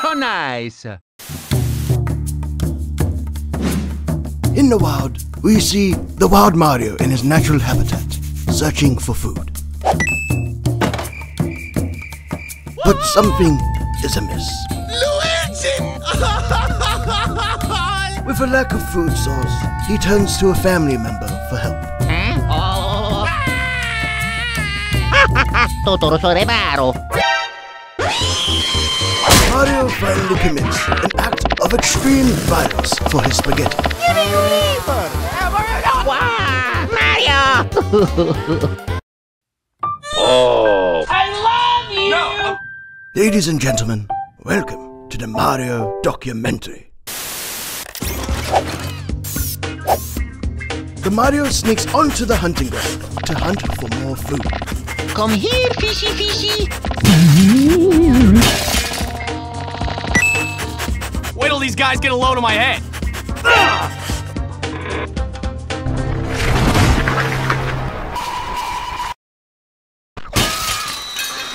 so nice. In the wild, we see the wild Mario in his natural habitat, searching for food. But something is amiss. Luigi! With a lack of food source, he turns to a family member for help. Totoro Sorebaro. Mario finally commits an act of extreme violence for his spaghetti. Mario! oh! I love you! Ladies and gentlemen, welcome to the Mario documentary. The Mario sneaks onto the hunting ground to hunt for more food. Come here, fishy fishy. Wait till these guys get a load of my head.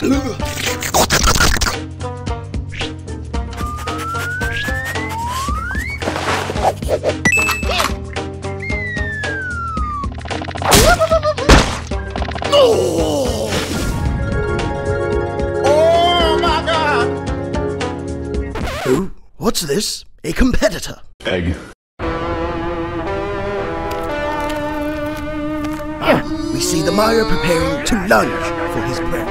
Who? What's this? A competitor. Egg. Ah, we see the Mario preparing to lunge for his prey.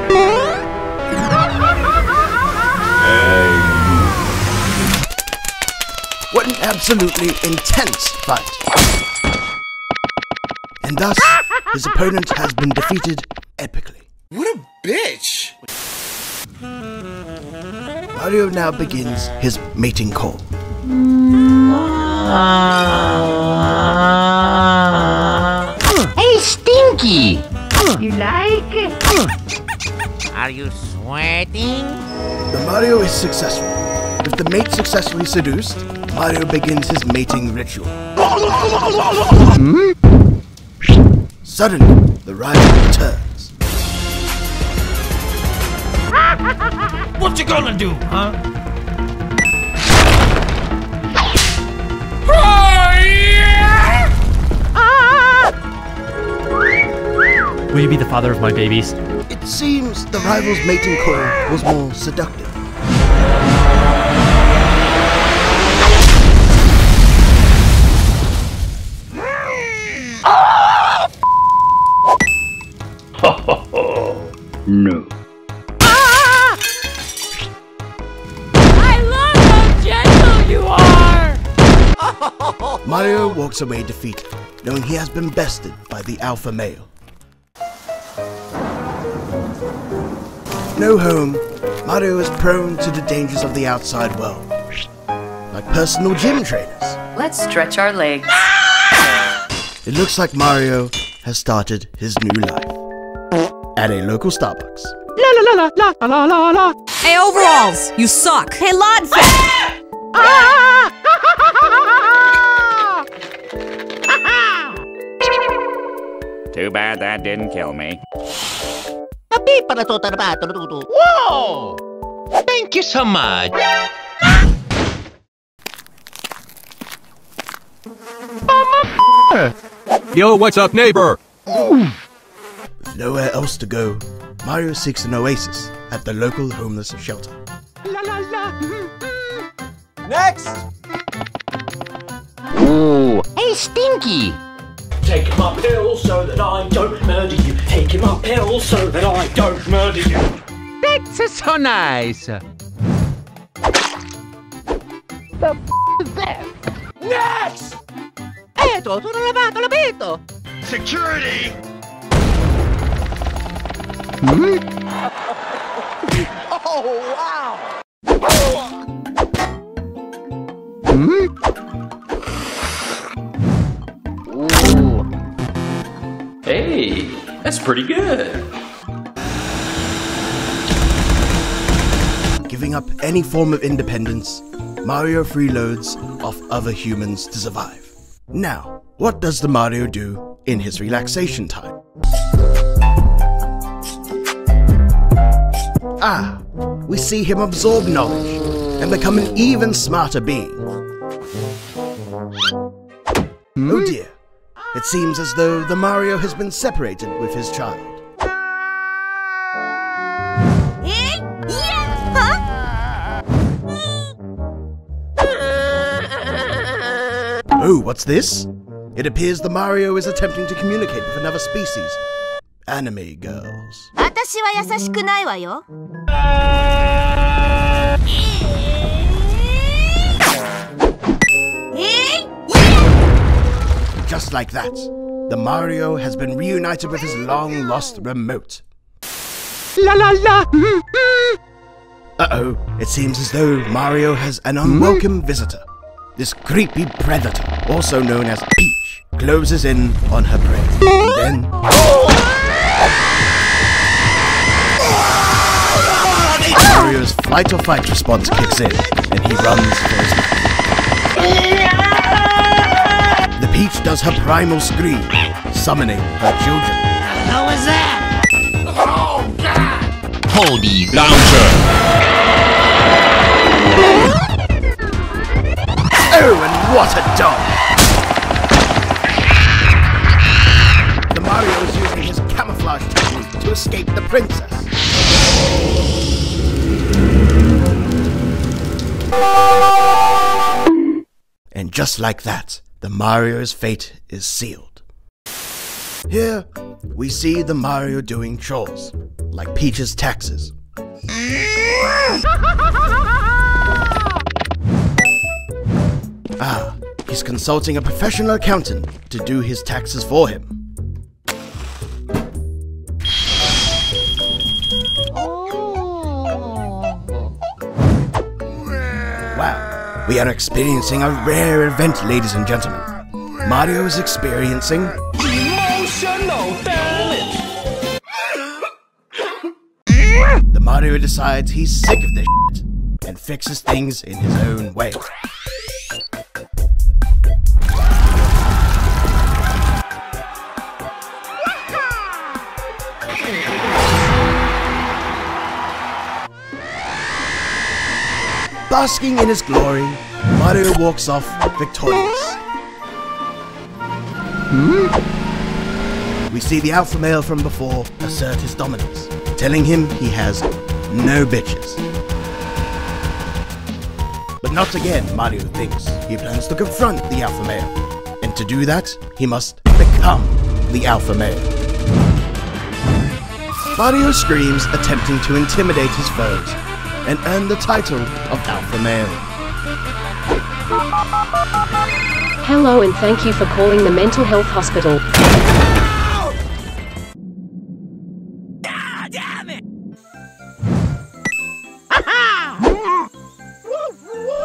What an absolutely intense fight. And thus, his opponent has been defeated epically. What a bitch! Mario now begins his mating call. Hey, Stinky! You like it? Are you sweating? The Mario is successful. With the mate successfully seduced, Mario begins his mating ritual. Suddenly, the rival returns. What you gonna do, huh? Will you be the father of my babies? It seems the rival's mating call was more seductive. Walks away defeated, knowing he has been bested by the alpha male. No home, Mario is prone to the dangers of the outside world, like personal gym trainers. Let's stretch our legs. It looks like Mario has started his new life at a local Starbucks. Hey, overalls, you suck. Hey, Lodfit. Too ah! Bad that didn't kill me. Whoa! Thank you so much. Yo, what's up, neighbor? With nowhere else to go, Mario seeks an oasis at the local homeless shelter. la Next! Ooh. Hey, Stinky! Take him uphill so that I don't murder you. Take him uphill so that I don't murder you. That's so nice. The is that Next! Eto, sono lavato, l'abito! Security! Ooh. Hey, that's pretty good. Giving up any form of independence, Mario freeloads off other humans to survive. Now, what does the Mario do in his relaxation time? Ah, we see him absorb knowledge and become an even smarter being. Oh dear. It seems as though the Mario has been separated with his child. Eh? Yeah! Huh? Oh, what's this? It appears the Mario is attempting to communicate with another species. Anime girls. 私は優しくないわよ。 Just like that, the Mario has been reunited with his long lost remote. La la la. Uh oh, it seems as though Mario has an unwelcome visitor. This creepy predator, also known as Peach, closes in on her prey. And then. Mario's fight or fight response kicks in, and he runs for his life. The Peach does her primal scream, summoning her children. How was that? Oh, God! Hold these. Launcher! Oh, and what a dog! The Mario is using his camouflage technique to escape the princess. And just like that, the Mario's fate is sealed. Here, we see the Mario doing chores, like Peach's taxes. Ah, he's consulting a professional accountant to do his taxes for him. We are experiencing a rare event, ladies and gentlemen. Mario is experiencing Emotional damage. the Mario decides he's sick of this shit and fixes things in his own way. Basking in his glory, Mario walks off victorious. Hmm? We see the alpha male from before assert his dominance, telling him he has no bitches. But not again, Mario thinks. He plans to confront the alpha male. And to do that, he must become the alpha male. Mario screams, attempting to intimidate his foes and earn the title of alpha male. Hello and thank you for calling the mental health hospital.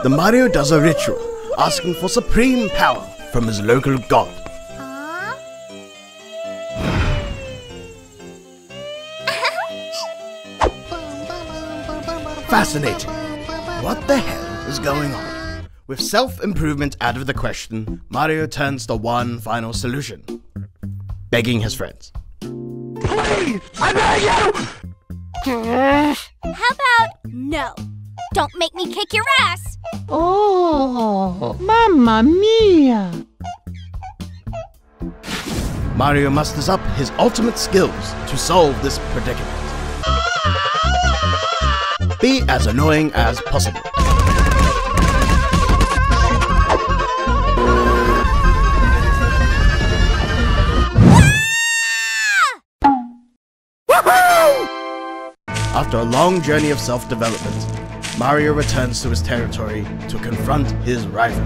The Mario does a ritual, asking for supreme power from his local god. Fascinating. What the hell is going on? With self-improvement out of the question, Mario turns to one final solution. Begging his friends. Please! I beg you! How about no? Don't make me kick your ass! Oh, mamma mia. Mario musters up his ultimate skills to solve this predicament. Be as annoying as possible. After a long journey of self-development, Mario returns to his territory to confront his rival.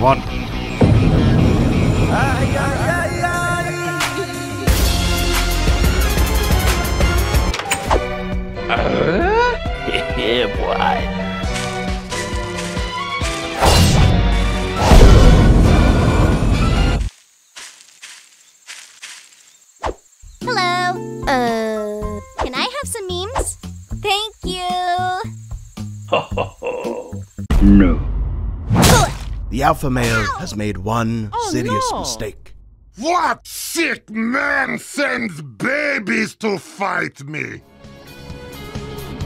One. yeah, boy. The alpha male has made one oh, serious no. mistake. What sick man sends babies to fight me?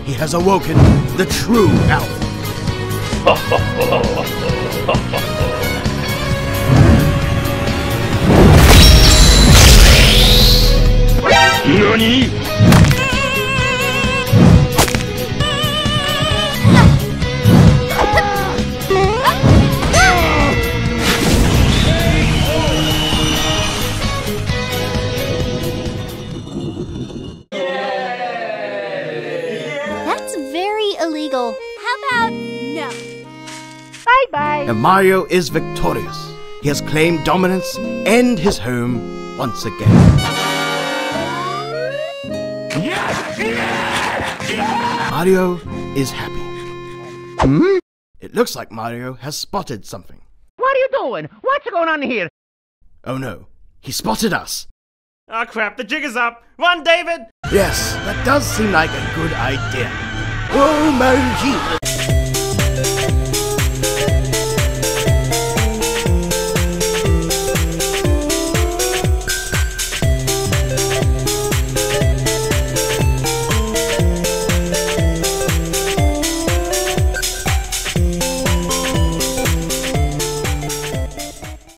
he has awoken the true alpha. NANI?! Mario is victorious. He has claimed dominance and his home once again. Mario is happy. Hmm? It looks like Mario has spotted something. What are you doing? What's going on here? Oh no, he spotted us. Oh crap, the jig is up! Run, David! Yes, that does seem like a good idea. Oh my Jesus!